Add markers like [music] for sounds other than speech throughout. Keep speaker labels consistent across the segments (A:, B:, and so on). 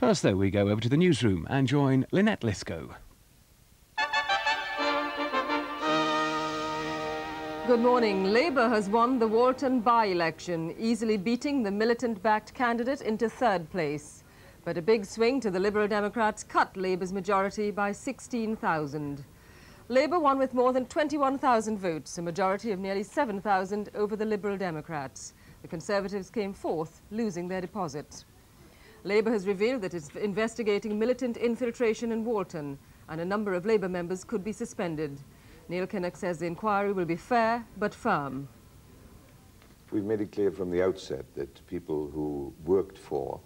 A: First, though, we go over to the newsroom and join Lynette Lithgow.
B: Good morning. Labour has won the Walton by-election, easily beating the militant-backed candidate into third place. But a big swing to the Liberal Democrats cut Labour's majority by 16,000. Labour won with more than 21,000 votes, a majority of nearly 7,000 over the Liberal Democrats. The Conservatives came fourth, losing their deposit. Labour has revealed that it's investigating militant infiltration in Walton, and a number of Labour members could be suspended. Neil Kinnock says the inquiry will be fair but firm.
C: We've made it clear from the outset that people who worked for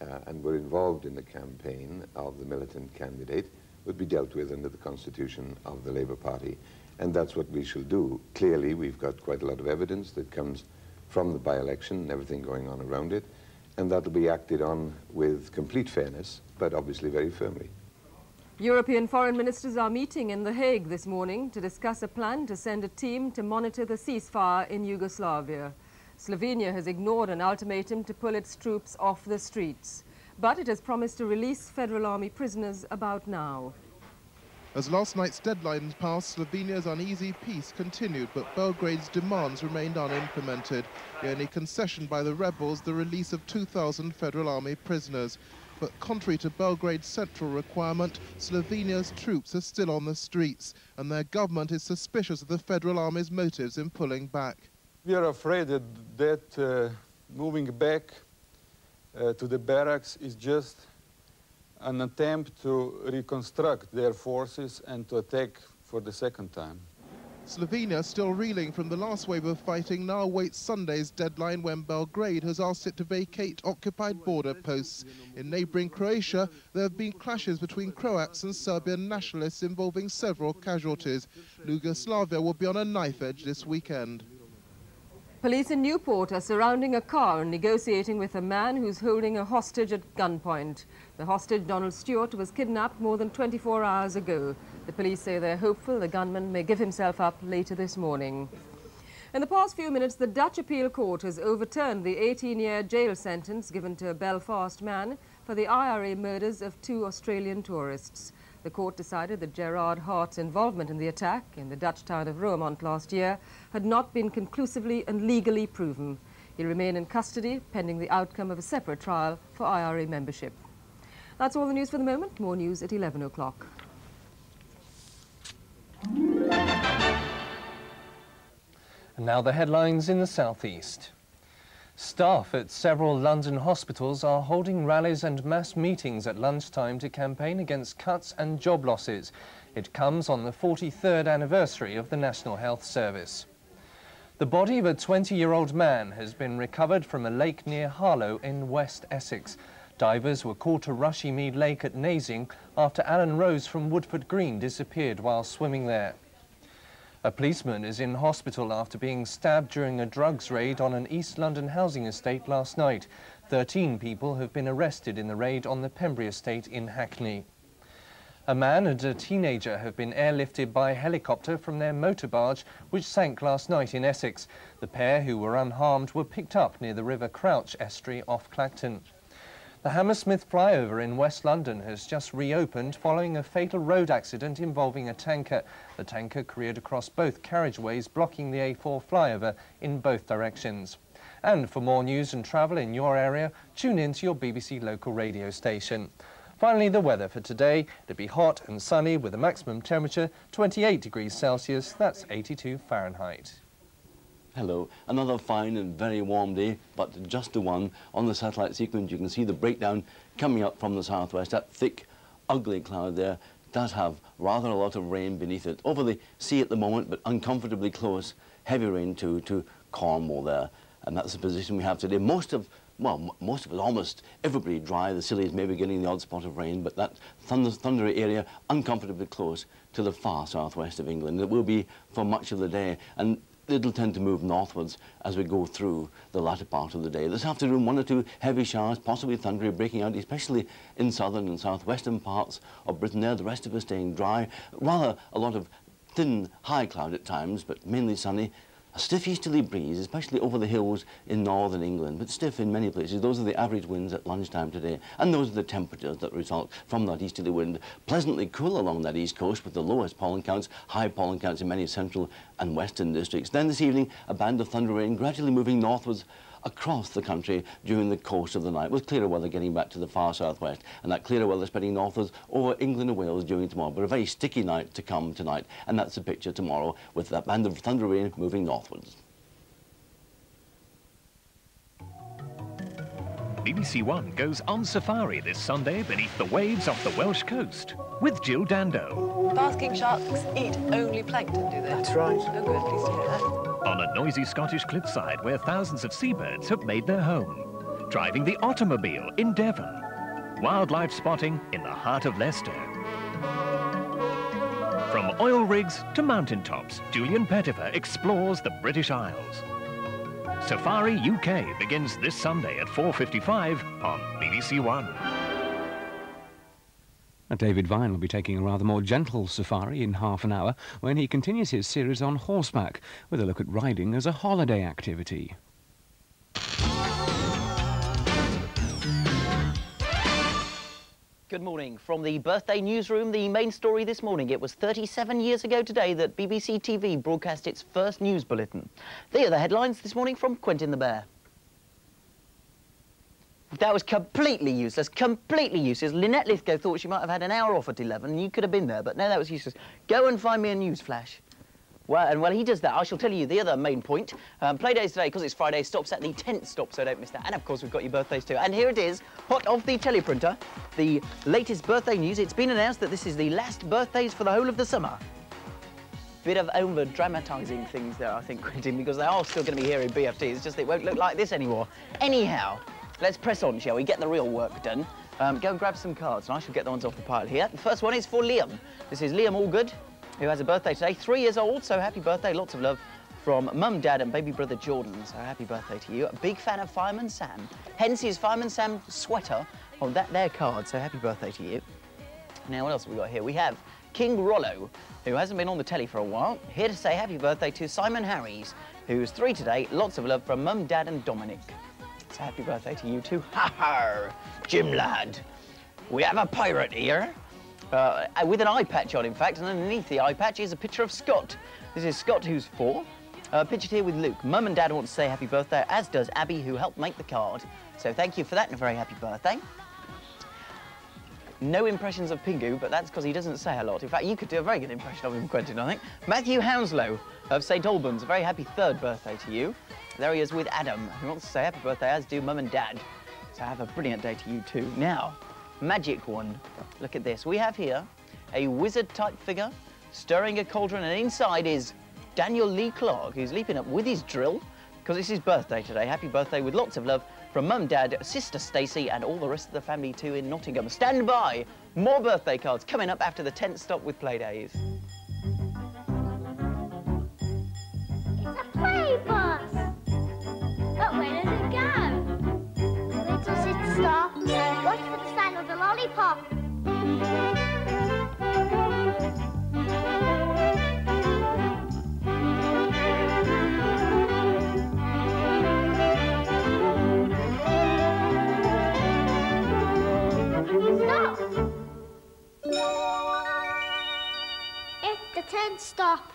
C: uh, and were involved in the campaign of the militant candidate would be dealt with under the constitution of the Labour Party. And that's what we shall do. Clearly, we've got quite a lot of evidence that comes from the by-election and everything going on around it. And that'll be acted on with complete fairness, but obviously very firmly.
B: European foreign ministers are meeting in The Hague this morning to discuss a plan to send a team to monitor the ceasefire in Yugoslavia. Slovenia has ignored an ultimatum to pull its troops off the streets, but it has promised to release Federal Army prisoners about now.
D: As last night's deadline passed, Slovenia's uneasy peace continued, but Belgrade's demands remained unimplemented. The only concession by the rebels, the release of 2,000 Federal Army prisoners. But contrary to Belgrade's central requirement, Slovenia's troops are still on the streets, and their government is suspicious of the Federal Army's motives in pulling back.
E: We are afraid that, that uh, moving back uh, to the barracks is just an attempt to reconstruct their forces and to attack for the second time.
D: Slovenia, still reeling from the last wave of fighting, now awaits Sunday's deadline when Belgrade has asked it to vacate occupied border posts. In neighbouring Croatia, there have been clashes between Croats and Serbian nationalists involving several casualties. Yugoslavia will be on a knife edge this weekend.
B: Police in Newport are surrounding a car and negotiating with a man who's holding a hostage at gunpoint. The hostage, Donald Stewart, was kidnapped more than 24 hours ago. The police say they're hopeful the gunman may give himself up later this morning. In the past few minutes, the Dutch appeal court has overturned the 18-year jail sentence given to a Belfast man for the IRA murders of two Australian tourists. The court decided that Gerard Harte's involvement in the attack in the Dutch town of Roermond last year had not been conclusively and legally proven. He'll remain in custody pending the outcome of a separate trial for IRA membership. That's all the news for the moment. More news at 11 o'clock.
F: And now the headlines in the southeast. Staff at several London hospitals are holding rallies and mass meetings at lunchtime to campaign against cuts and job losses. It comes on the 43rd anniversary of the National Health Service. The body of a 20-year-old man has been recovered from a lake near Harlow in West Essex. Divers were called to Rushymede Lake at Nazeing after Alan Rose from Woodford Green disappeared while swimming there. A policeman is in hospital after being stabbed during a drugs raid on an East London housing estate last night. 13 people have been arrested in the raid on the Pembury estate in Hackney. A man and a teenager have been airlifted by helicopter from their motor barge, which sank last night in Essex. The pair, who were unharmed, were picked up near the River Crouch estuary off Clacton. The Hammersmith flyover in West London has just reopened following a fatal road accident involving a tanker. The tanker careered across both carriageways, blocking the A4 flyover in both directions. And for more news and travel in your area, tune in to your BBC local radio station. Finally, the weather for today. It'll be hot and sunny with a maximum temperature 28 degrees Celsius, that's 82 Fahrenheit.
G: Hello, another fine and very warm day, but just the one. On the satellite sequence, you can see the breakdown coming up from the southwest. That thick, ugly cloud there does have rather a lot of rain beneath it. Over the sea at the moment, but uncomfortably close, heavy rain to, to Cornwall there. And that's the position we have today. Most of, well, most of it, almost everybody dry. The Scillies may be getting the odd spot of rain, but that thunder, thundery area uncomfortably close to the far southwest of England. It will be for much of the day. And it'll tend to move northwards as we go through the latter part of the day. This afternoon, one or two heavy showers, possibly thundery, breaking out, especially in southern and southwestern parts of Britain there. The rest of us staying dry. Rather a lot of thin, high cloud at times, but mainly sunny. A stiff easterly breeze, especially over the hills in northern England, but stiff in many places. Those are the average winds at lunchtime today, and those are the temperatures that result from that easterly wind. Pleasantly cool along that east coast with the lowest pollen counts, high pollen counts in many central and western districts. Then this evening, a band of thunder rain gradually moving northwards across the country during the course of the night, with clearer weather getting back to the far southwest, and that clearer weather spreading northwards over England and Wales during tomorrow. But a very sticky night to come tonight, and that's the picture tomorrow, with that band of thunder rain moving northwards.
H: BBC One goes on safari this Sunday beneath the waves off the Welsh coast with Jill Dando.
I: Basking sharks eat only plankton, do they?
J: That's right.
I: Oh, good, Please to hear that.
H: On a noisy Scottish cliffside where thousands of seabirds have made their home. Driving the automobile in Devon. Wildlife spotting in the heart of Leicester. From oil rigs to mountaintops, Julian Pettifer explores the British Isles. Safari UK begins this Sunday at 4.55 on BBC One.
A: David Vine will be taking a rather more gentle safari in half an hour when he continues his series on horseback with a look at riding as a holiday activity.
J: Good morning. From the birthday newsroom, the main story this morning. It was 37 years ago today that BBC TV broadcast its first news bulletin. They are the headlines this morning from Quentin the Bear. That was completely useless, completely useless. Lynette Lithgow thought she might have had an hour off at 11 and you could have been there, but no, that was useless. Go and find me a news flash. Well, and while he does that, I shall tell you the other main point. Um, Playdays today, because it's Friday, stops at the Tent Stop, so don't miss that. And of course, we've got your birthdays too. And here it is, hot off the teleprinter, the latest birthday news. It's been announced that this is the last birthdays for the whole of the summer. Bit of over dramatising things there, I think, [laughs] Quentin, because they are still going to be here in BFT. It's just it won't look like this anymore. Anyhow, let's press on, shall we? Get the real work done. Um, go and grab some cards, and I shall get the ones off the pile here. The first one is for Liam. This is Liam Allgood who has a birthday today, three years old, so happy birthday, lots of love from mum, dad and baby brother Jordan. So happy birthday to you. A big fan of Fireman Sam, hence his Fireman Sam sweater on that there card, so happy birthday to you. Now, what else have we got here? We have King Rollo, who hasn't been on the telly for a while, here to say happy birthday to Simon Harries, who's three today. Lots of love from mum, dad and Dominic. So happy birthday to you too. [laughs] Ha ha! Jim lad, we have a pirate here. Uh, with an eye patch on, in fact, and underneath the eye patch is a picture of Scott. This is Scott, who's four, uh, pictured here with Luke. Mum and Dad want to say happy birthday, as does Abby, who helped make the card. So thank you for that and a very happy birthday. No impressions of Pingu, but that's because he doesn't say a lot. In fact, you could do a very good impression of him, Quentin, I think. Matthew Hounslow of St Albans, a very happy third birthday to you. There he is with Adam, who wants to say happy birthday, as do Mum and Dad. So have a brilliant day to you too. Now, magic one. Look at this. We have here a wizard-type figure stirring a cauldron, and inside is Daniel Lee Clark, who's leaping up with his drill, because it's his birthday today. Happy birthday with lots of love from Mum, Dad, Sister Stacey, and all the rest of the family too in Nottingham. Stand by! More birthday cards coming up after the Tent Stop with Playdays.
K: It's a play! Tent Stop.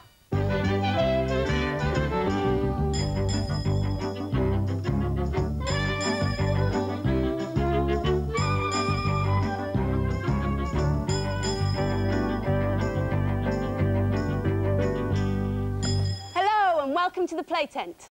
L: Hello and welcome to the play tent.